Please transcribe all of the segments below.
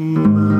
Mm-hmm.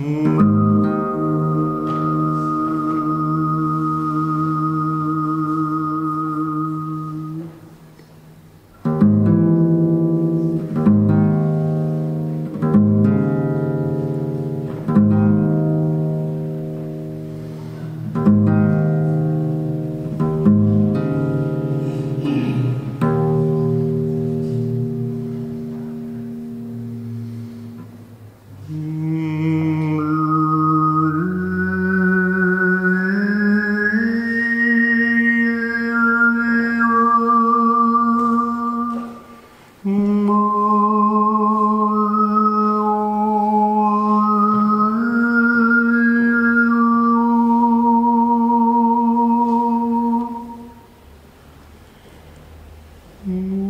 Mm. Mm.